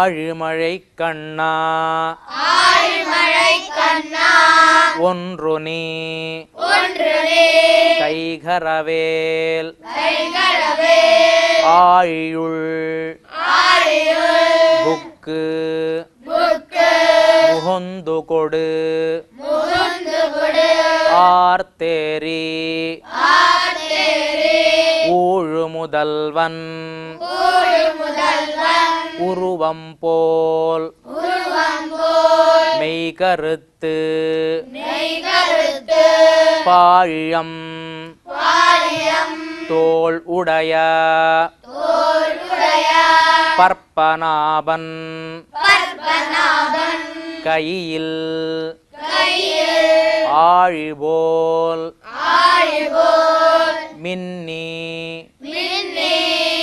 ஆழிமழை கண்ணா ஒன்று நீ கைகரவேல். ஆழியுள். புக்கு. முகுந்து கொடு ஆர்த்தேரி. முதல்வன் உருவம் போல். மெய்கருத்து. பாழியம். தோள் உடைய. பற்பனாபன் கையில். ஆழிபோல். மின்னி.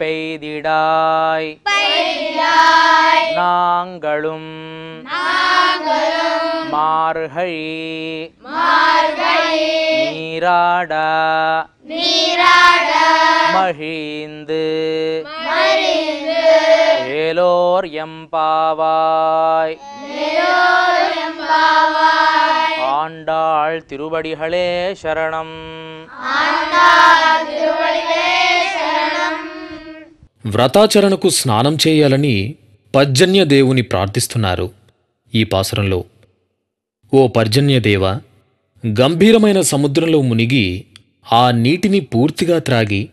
பெய்திடாய். நாங்களும் மார்கழி நீராட மகிழ்ந்து ஏலோர் எம்பாவாய். ஆண்டாள் திருவடிகளே சரணம். వ్రతాచరణకు స్నానం చేయాలని పర్జన్యదేవుని ప్రార్థిస్తున్నారు. ఈ పాసురంలో ఓ పర్జన్యదేవ గంభీరమైన సముద్రంలో మునిగి ఆ నీటిని పూర్తిగా త్రాగి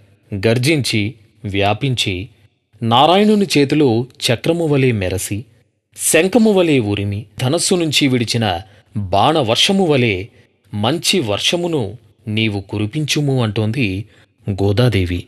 గర్జించి వ్యాపించి నారాయణుని చేతిలో చక్రము వలె మెరసి శంఖము వలె ఉరిమి ధనస్సు నుంచి విడిచిన బాణ వర్షము వలె మంచి వర్షమును నీవు కురిపించుము అంటోంది గోదాదేవి.